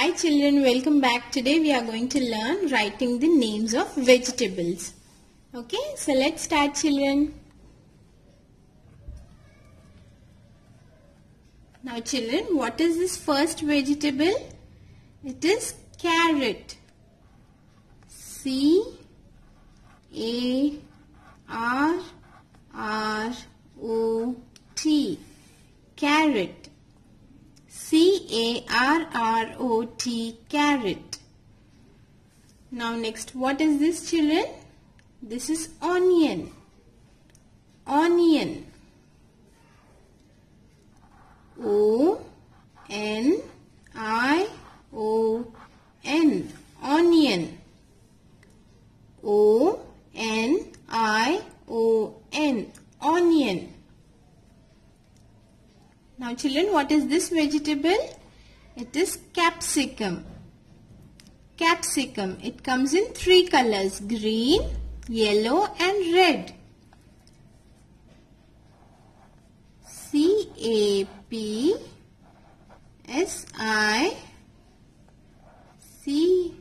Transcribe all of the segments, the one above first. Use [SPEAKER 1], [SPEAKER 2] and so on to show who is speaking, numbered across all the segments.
[SPEAKER 1] Hi children, welcome back. Today we are going to learn writing the names of vegetables. Okay, so let's start children. Now children, what is this first vegetable? It is carrot. C A R R O T carrot A R R O T carrot. Now next what is this children? This is onion. Onion. O N I O N. Onion. O N I O N. Onion. Now children what is this vegetable it is capsicum. Capsicum. It comes in three colors green yellow and red. C A P S I C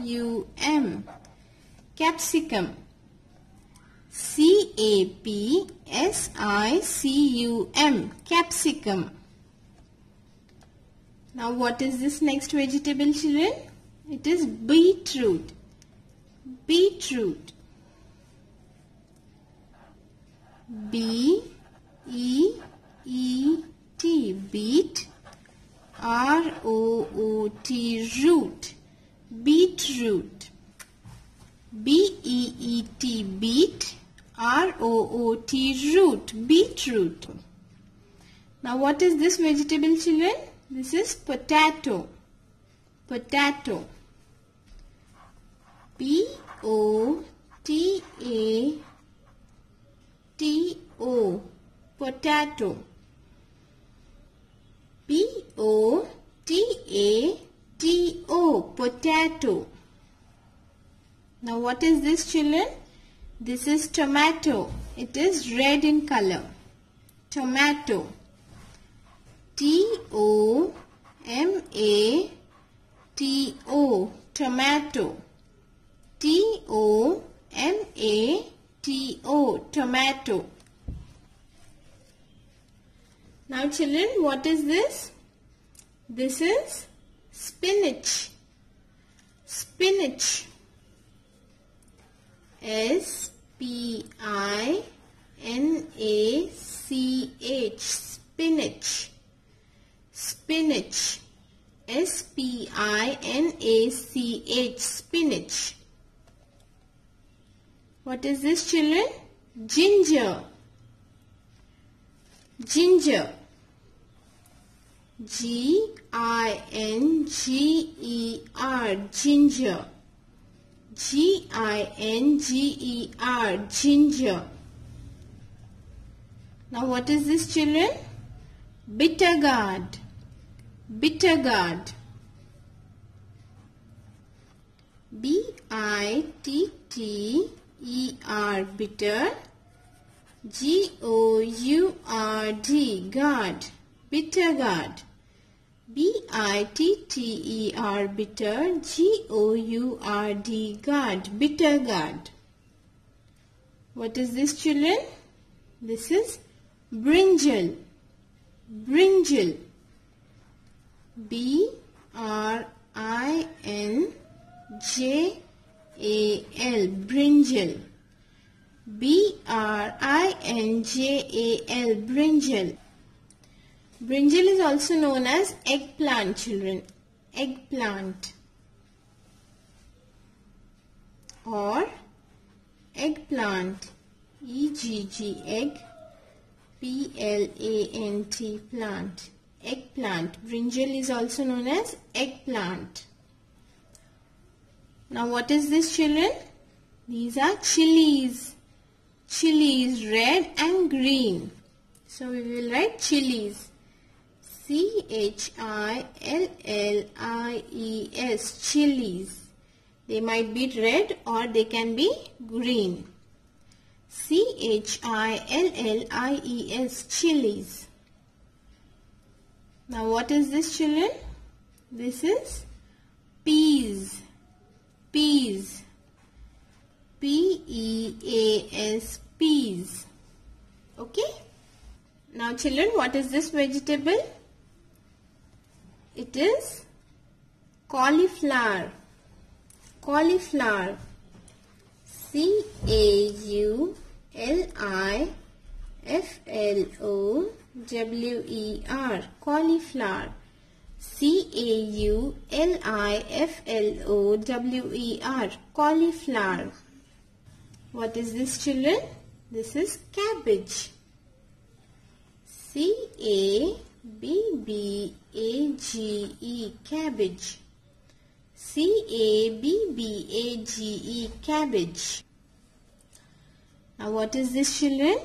[SPEAKER 1] U M. Capsicum. C A P S I C U M. Capsicum now what is this next vegetable children? It is beetroot. Beetroot. B E E T. Beet. R O O T. Root. Beetroot. B E E T. Beet. R O O T. Root. Beetroot. Now what is this vegetable children this is potato. Potato. P O T A T O. Potato. P O T A T O. Potato. Now what is this children? This is tomato. It is red in color. Tomato T O M A T O tomato. T O M A T O tomato. Now children what is this? This is spinach. Spinach S P I N A C H spinach spinach. S P I N A C H. Spinach. What is this children? Ginger. Ginger. G I N G E R. Ginger. G I N G E R. Ginger. Now what is this children? Bitter gourd bitter gourd B I T T E R bitter. G O U R D gourd bitter gourd B I T T E R bitter. G O U R D gourd bitter gourd what is this children? This is brinjal. Brinjal B R I N J A L brinjal. B R I N J A L brinjal. Brinjal is also known as eggplant children. Eggplant. Or eggplant. E G G egg. P L A N T plant eggplant. Brinjal is also known as eggplant. Now what is this children? These are chilies. Chilies red and green. So we will write chilies. C H I L L I E S chilies. They might be red or they can be green. C H I L L I E S chilies now what is this children This is peas. Peas. P-E-A-S. Peas. Okay. Now children, what is this vegetable? It is cauliflower. Cauliflower. C-A-U-L-I-F-L-O-W-E-R. Cauliflower. C-A-U-L-I-F-L-O-W-E-R. Cauliflower. What is this children? This is cabbage. C-A-B-B-A-G-E. Cabbage. C-A-B-B-A-G-E. Cabbage. Now what is this children?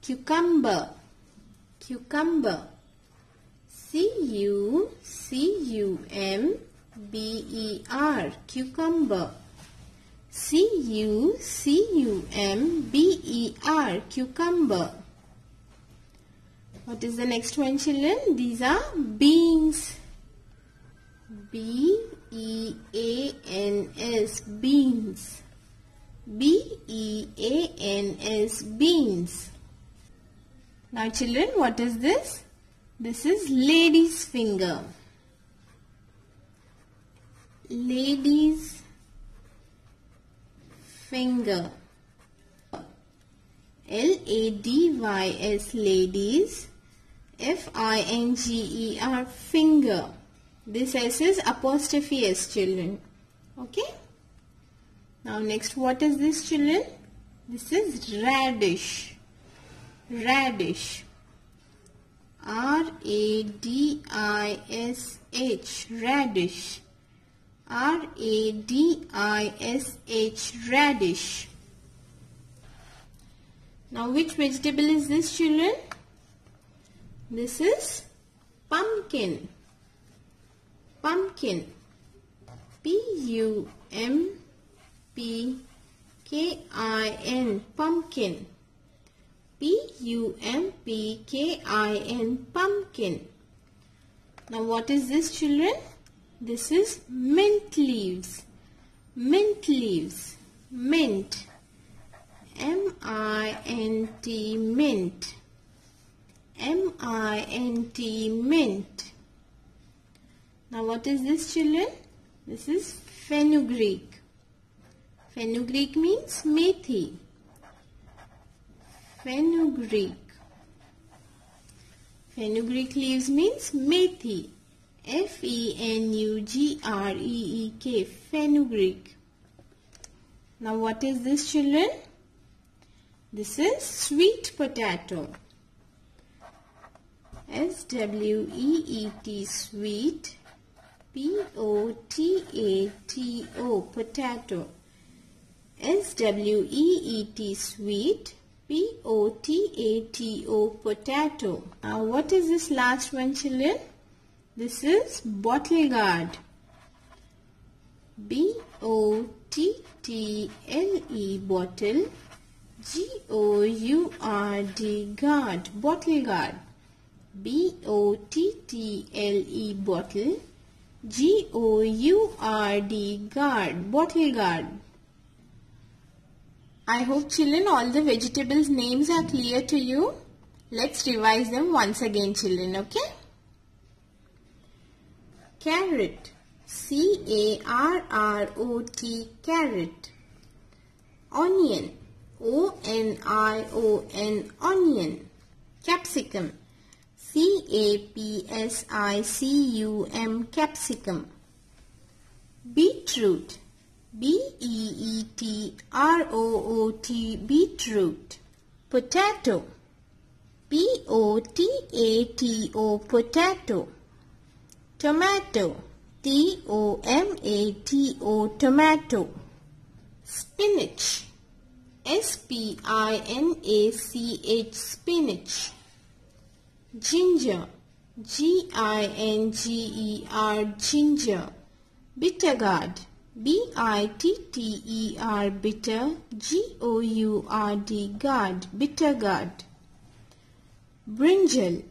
[SPEAKER 1] Cucumber. Cucumber. C-U-C-U-M-B-E-R. Cucumber. C-U-C-U-M-B-E-R. Cucumber. What is the next one children? These are beans. B-E-A-N-S. Beans. B-E-A-N-S. Beans. Now children, what is this? This is lady's finger. Lady's finger. L-A-D-Y-S ladies. F-I-N-G-E-R finger. This S is apostrophe S children. Okay. Now next what is this children? This is radish. Radish. R-A-D-I-S-H. Radish. R-A-D-I-S-H. Radish. Now which vegetable is this children? This is pumpkin. Pumpkin. P-U-M-P-K-I-N. Pumpkin. P-U-M-P-K-I-N. Pumpkin. Now what is this children? This is mint leaves. Mint leaves. Mint. M-I-N-T. Mint. M-I-N-T. Mint. Now what is this children? This is fenugreek. Fenugreek means methi. Fenugreek. Fenugreek leaves means methi. F-E-N-U-G-R-E-E-K. Fenugreek. Now what is this children? This is sweet potato. S-W-E-E-T sweet. P-O-T-A-T-O potato. S-W-E-E-T sweet. P-O-T-A-T-O potato. Now what is this last one children? This is bottle gourd. B-O-T-T-L-E bottle. G-O-U-R-D gourd. Bottle gourd. B-O-T-T-L-E bottle. G-O-U-R-D gourd, Bottle gourd. I hope children all the vegetables names are clear to you. Let's revise them once again children okay. Carrot. C-A-R-R-O-T carrot. Onion. O-N-I-O-N onion. Capsicum. C-A-P-S-I-C-U-M capsicum. Beetroot. B-E-E-T-R-O-O-T beetroot. Potato. P-O-T-A-T-O potato. Tomato. T-O-M-A-T-O tomato. Spinach. S-P-I-N-A-C-H spinach. Ginger. G-I-N-G-E-R ginger. Bitter gourd. B-I-T-T-E-R bitter. G-O-U-R-D gourd, Bitter gourd. Brinjal.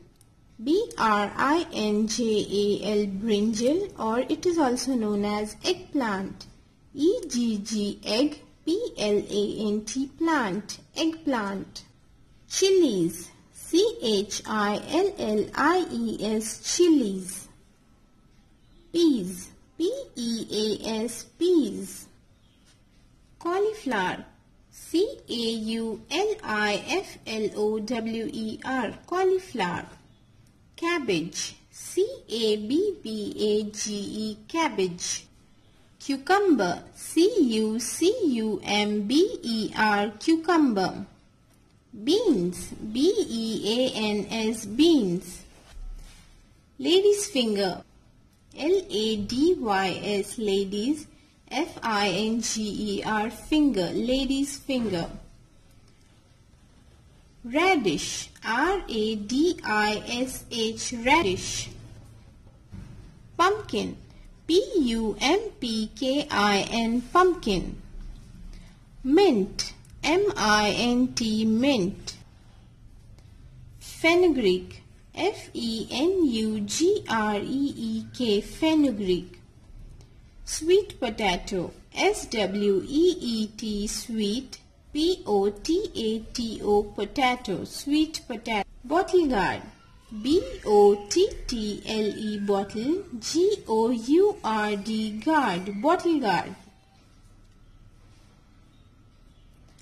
[SPEAKER 1] B-R-I-N-J-A-L brinjal or it is also known as eggplant. E-G-G egg P-L-A-N-T plant eggplant. Chilies C-H-I-L-L-I-E-S chilies. Peas P-E-A-S peas. Cauliflower. C-A-U-L-I-F-L-O-W-E-R cauliflower. Cabbage. C-A-B-B-A-G-E cabbage. Cucumber. C-U-C-U-M-B-E-R cucumber. Beans. B-E-A-N-S beans. Lady's finger L-A-D-Y-S ladies. F-I-N-G-E-R finger. Ladies' finger. Radish. R-A-D-I-S-H radish. Pumpkin. P-U-M-P-K-I-N pumpkin. Mint. M-I-N-T mint. Fenugreek F-E-N-U-G-R-E-E-K fenugreek Sweet potato S-W-E-E-T sweet P-O-T-A-T-O potato sweet potato bottle gourd, B-O-T-T-L-E bottle G-O-U-R-D gourd bottle gourd.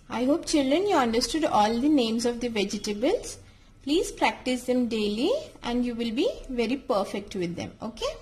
[SPEAKER 1] I hope children you understood all the names of the vegetables. Please practice them daily and you will be very perfect with them. Okay.